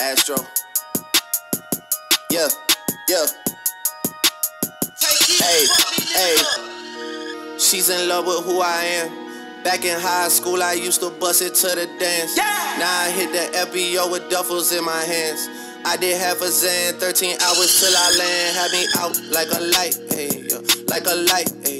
Astro. Yeah, yeah. Hey, hey. She's in love with who I am. Back in high school, I used to bust it to the dance. Yeah. Now I hit the FBO with duffels in my hands. I did half a Xan, 13 hours till I land. Had me out like a light, hey, yeah, like a light, hey.